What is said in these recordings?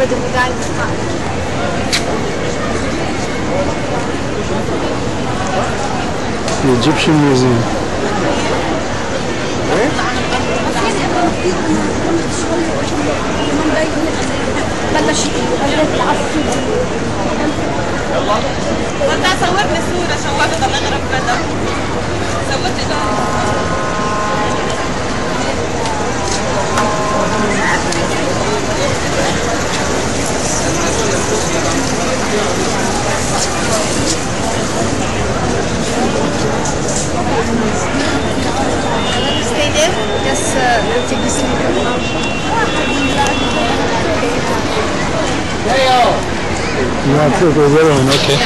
بدر قاعد الإيجيبشن ميوزيوم بلش يلا وانت صورت صورة شوفت الله يغرب بدر صورت You want to go the other one? Okay.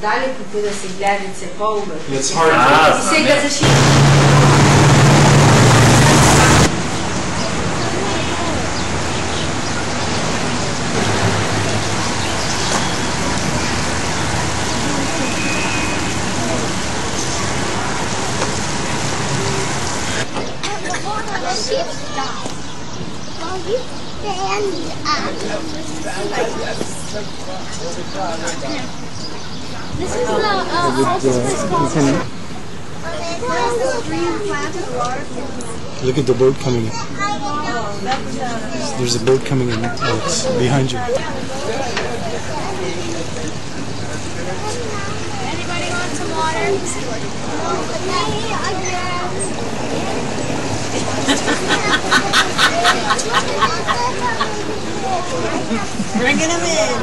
Далеко ти да се гледате по-убаво. It's hard. Сега защити. this is the uh, house of this Can look at the boat coming in. There's a boat coming in. Alex, behind you. Anybody want some water? Bringing them in.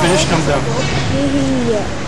Finish, come down.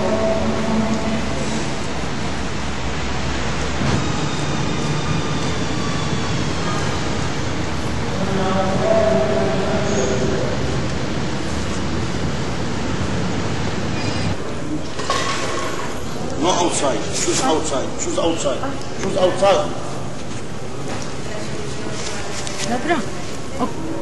No outside. Choose outside. Choose outside. Choose outside. Okay.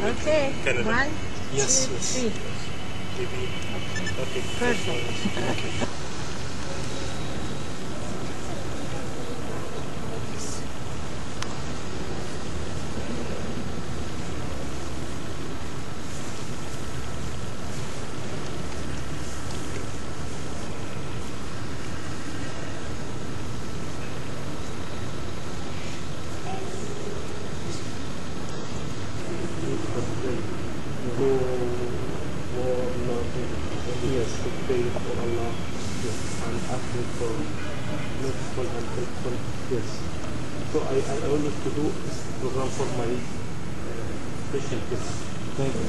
One, Yes, two, yes. three. Okay. Perfect. Go war nothing yes, to pray for Allah. Yes, and asking for merciful and faithful. Yes. So I, I I wanted to do this program for my uh, patient. Yes. Thank you.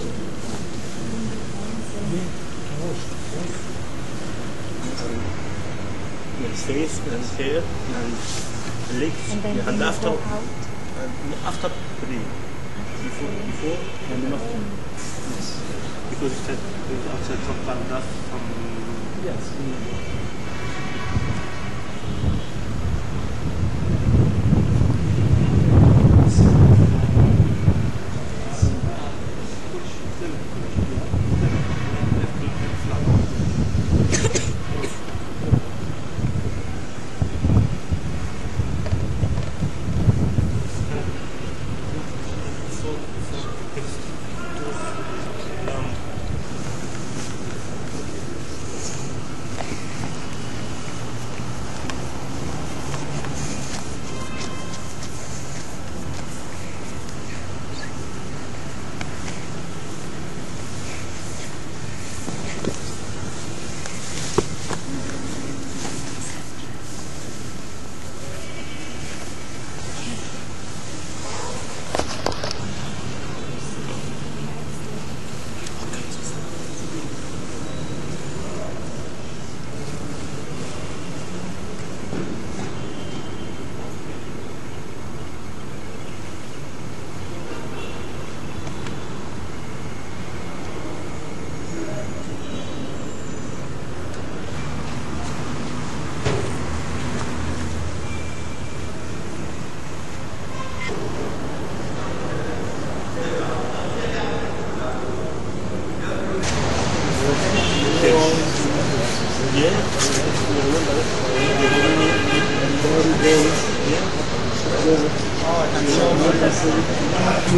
Yes, face and hair and legs. And and after and after three. Before, before and after. Yes. Because had it outside some kind of dust from. Yes.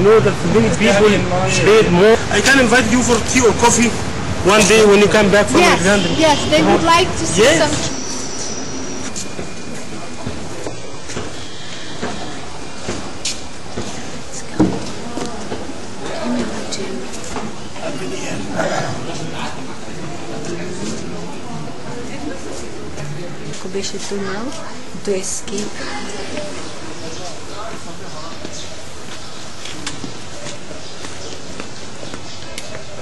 know that many people paid more. I can invite you for tea or coffee one day when you come back from Yes, Alexandria. yes, they would like to see Yes. some. беше тунел до escape.